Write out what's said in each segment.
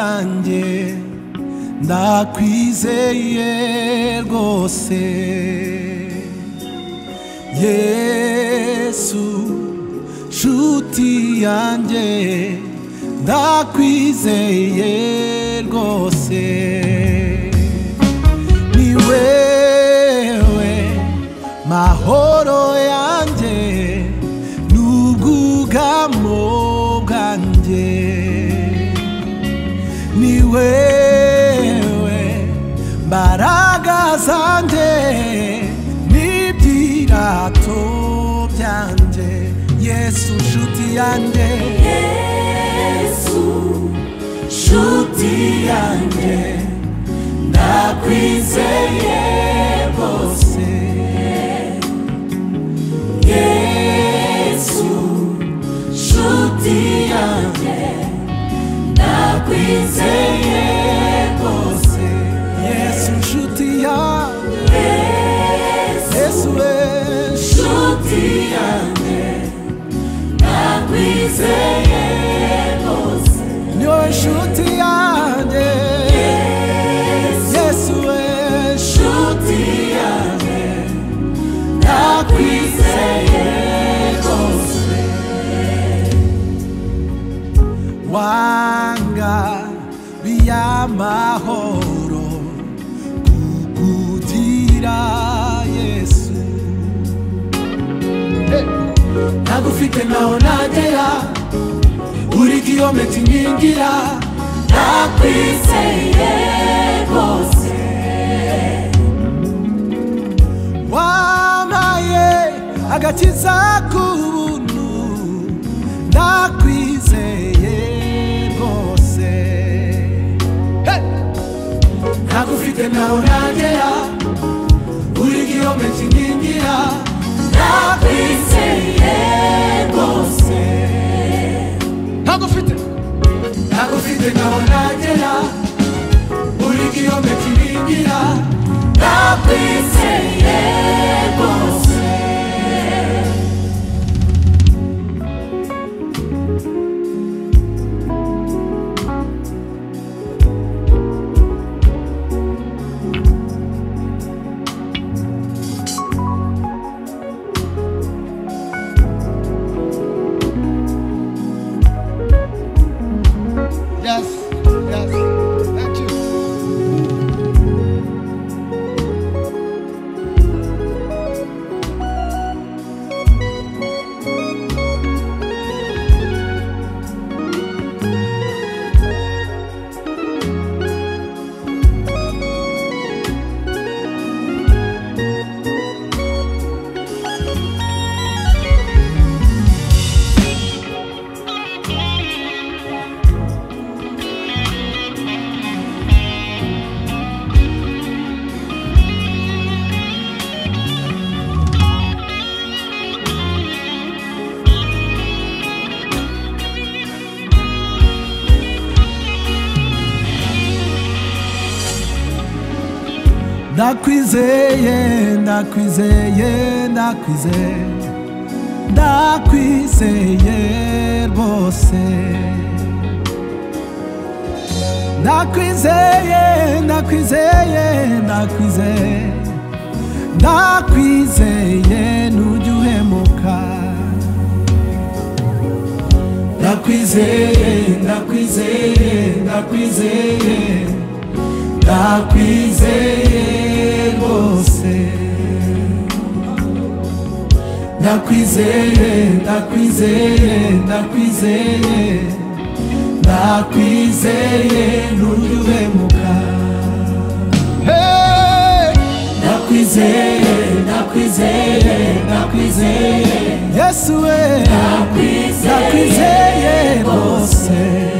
yanjye ndakwizeye rwose. Yesu nshuti yanjye. Ndakwizeye rwose. yesu shuti yanje. Yesu shuti yanje. Ndakwizeye bose yesu shuti yanje. Ndakwizeye niwe we nshuti yanjye nakwizeye wanga biyamaho ntagufite naho nagera uri kiyometi nkingira ndakwizeye rwose wampaye agakiza k'ubuntu ndakwizeye rwose ntagufite naho nagera uri kiyometi akufite nakufite nkabonagera buri gihe mbekiringira nakwizeye rwose ndakwizeye ndakwizeye ndakwizeye. Ndakwizeye rwose. Ndakwizeye ndakwizeye ndakwizeye. Ndakwizeye ntujya uhemuka. Ndakwizeye ndakwizeye ndakwizeye. Naquizei você Naquizei, naquizei, da Naquizei da emuka yes we. Da Yesu, naquizei você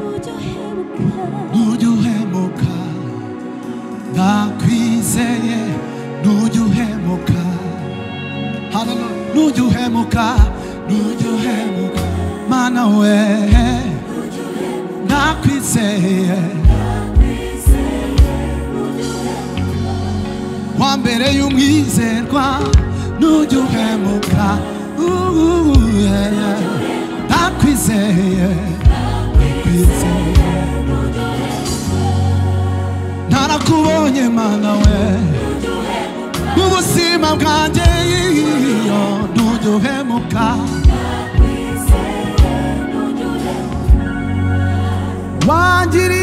nujuhemuka nujuhemuka mana wewe nakwizeye wa mbere y'umwizerwa nujuhemuka nakwizeye narakubonye mana we ubusima bwanjye remucar. Wanjiri.